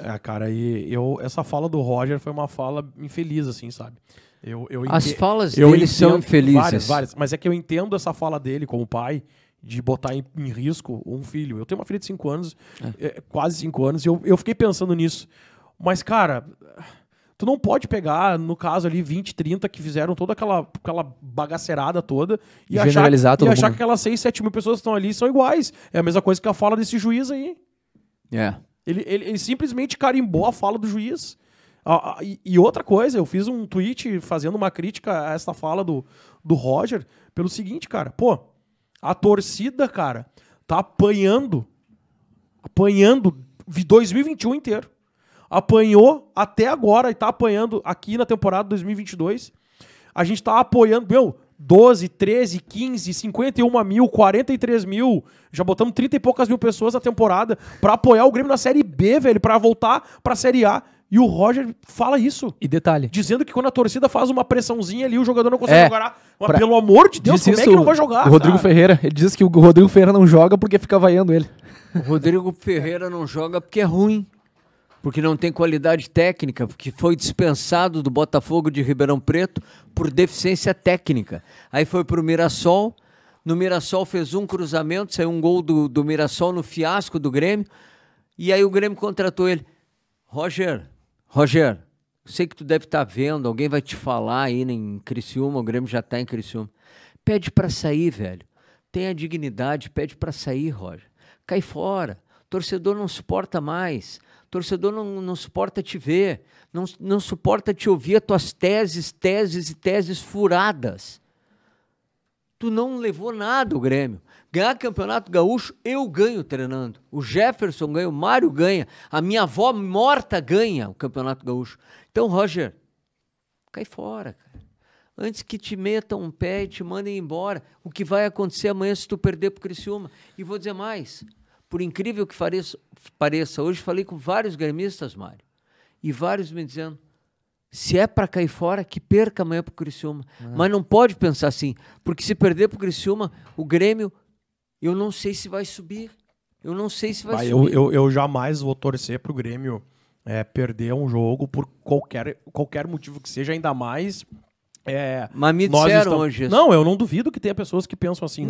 É, cara, e eu, essa fala do Roger foi uma fala infeliz, assim, sabe? Eu, eu As ente- falas eu dele são infelizes. Várias, várias. Mas é que eu entendo essa fala dele como pai de botar em, em risco um filho. Eu tenho uma filha de 5 anos, é, quase 5 anos, e eu, eu fiquei pensando nisso. Mas, cara, tu não pode pegar, no caso ali, 20, 30 que fizeram toda aquela, aquela bagaceirada toda e achar, e achar que aquelas 6, 7 mil pessoas que estão ali são iguais. É a mesma coisa que a fala desse juiz aí. É. Ele, ele, ele simplesmente carimbou a fala do juiz. Ah, e, e outra coisa, eu fiz um tweet fazendo uma crítica a essa fala do, do Roger pelo seguinte, cara. Pô, a torcida, cara, tá apanhando. Apanhando vi- 2021 inteiro. Apanhou até agora e tá apanhando aqui na temporada 2022. A gente tá apoiando, meu, 12, 13, 15, 51 mil, 43 mil. Já botamos 30 e poucas mil pessoas na temporada pra apoiar o Grêmio na Série B, velho, pra voltar pra Série A. E o Roger fala isso. E detalhe. Dizendo que quando a torcida faz uma pressãozinha ali, o jogador não consegue É, jogar. Mas pra- pelo amor de Deus, Diz como é que não vai jogar? O Rodrigo cara? Ferreira. Ele diz que o Rodrigo Ferreira não joga porque fica vaiando ele. O Rodrigo Ferreira não joga porque é ruim. Porque não tem qualidade técnica, porque foi dispensado do Botafogo de Ribeirão Preto por deficiência técnica. Aí foi pro Mirassol. No Mirassol fez um cruzamento, saiu um gol do, do Mirassol no fiasco do Grêmio. E aí o Grêmio contratou ele. Roger, Roger, sei que tu deve estar vendo, alguém vai te falar aí em Criciúma, o Grêmio já tá em Criciúma. Pede pra sair, velho. Tenha dignidade, pede pra sair, Roger. Cai fora. Torcedor não suporta mais. Torcedor não, não suporta te ver. Não, não suporta te ouvir as tuas teses, teses e teses furadas. Tu não levou nada o Grêmio. Ganhar campeonato gaúcho, eu ganho treinando. O Jefferson ganha, o Mário ganha. A minha avó morta ganha o campeonato gaúcho. Então, Roger, cai fora, cara. Antes que te metam um pé e te mandem embora. O que vai acontecer amanhã se tu perder pro Criciúma? E vou dizer mais. Por incrível que pareça, pareça hoje falei com vários gremistas, Mário. E vários me dizendo, se é para cair fora, que perca amanhã pro Criciúma. Mas não pode pensar assim, porque se perder pro Criciúma, o Grêmio, eu não sei se vai subir. Eu não sei se vai Bah, eu, subir. eu, eu jamais vou torcer pro Grêmio é, perder um jogo por qualquer, qualquer motivo que seja, ainda mais. É, Mas me disseram estamos- hoje. Não, eu não duvido que tenha pessoas que pensam assim.